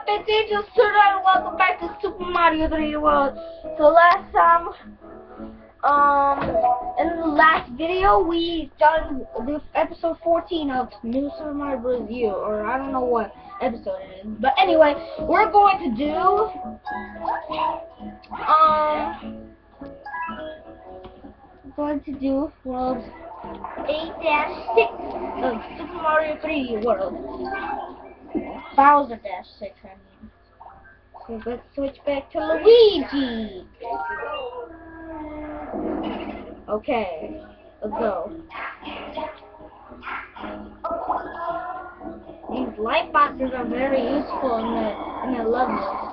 up, it's Angel and welcome back to Super Mario 3D World. So last time, um, in the last video, we done the episode 14 of New Super Mario Bros. U, or I don't know what episode it is. But anyway, we're going to do, um, going to do World 8-6 of Super Mario 3D World. Bowser Dash 6, I mean. So let's switch back to Luigi. Okay, let's go. These light boxes are very useful in the in the levels.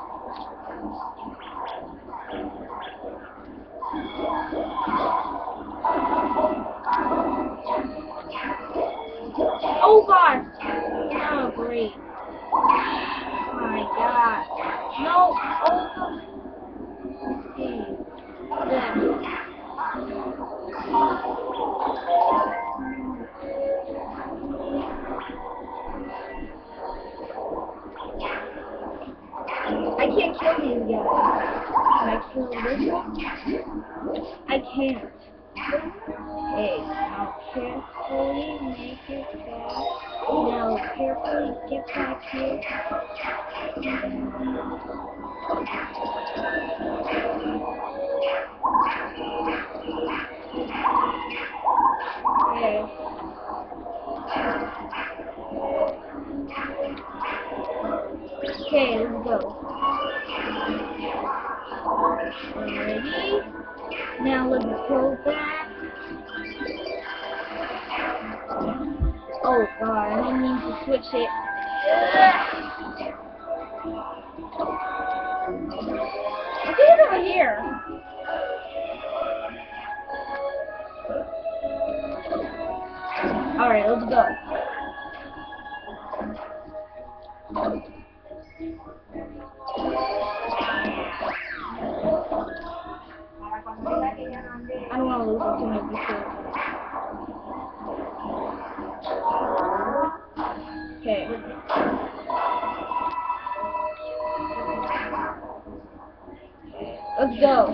Can I kill this one? I can't. Okay, now carefully make it back. Now carefully get back here. Okay. Okay, let's go. Ready? Now let's go back. Oh god, I didn't mean to switch it. What's it over here? Alright, let's go. Go.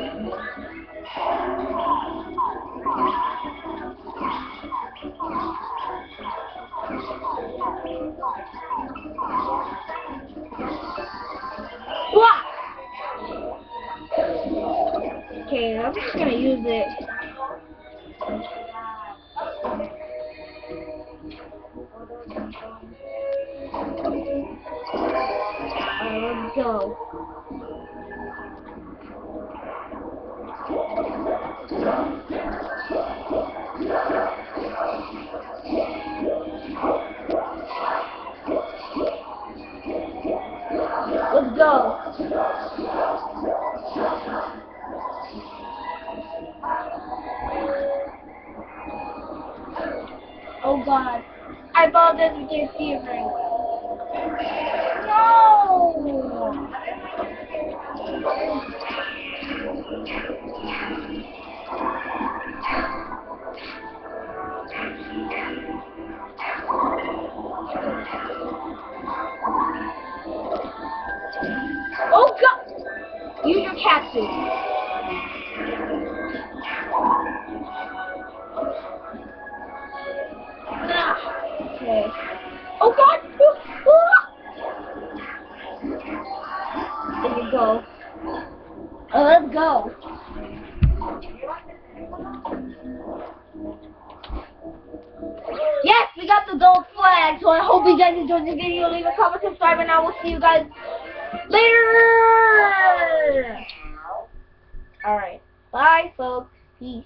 Okay, I'm just gonna use it. Alright, let's go. Let's go. Oh god. I we can't see it very. No! Oh god! Use your cat suit. Ah, Okay. Oh god! Ah! You go. Oh, let's go. Yes, we got the gold flag. So I hope you guys enjoyed the video. Leave a comment, subscribe, and I will see you guys later. All right. Bye, folks. Peace.